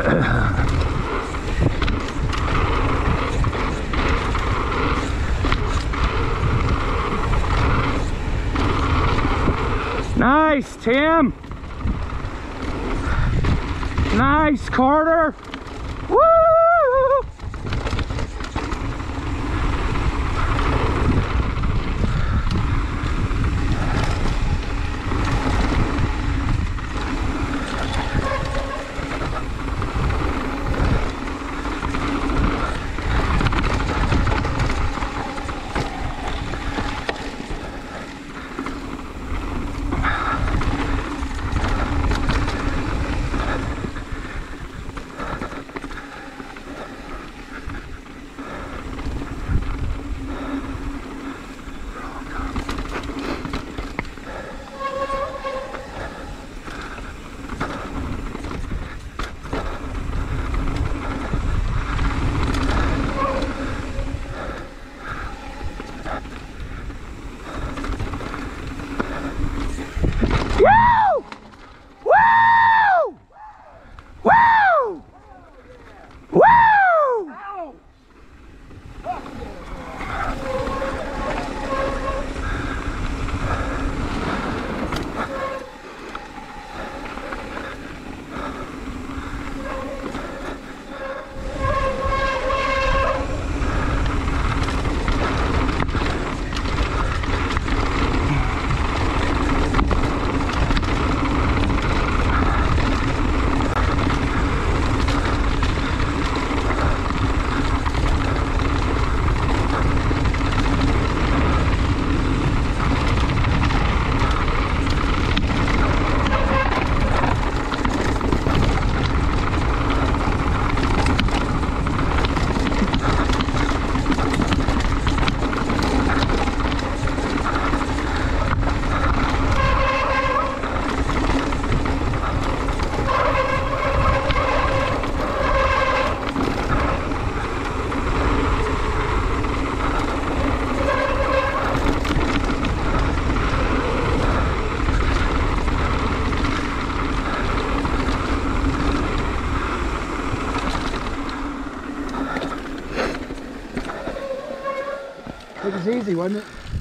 nice, Tim. Nice, Carter. It was easy, wasn't it?